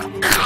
Come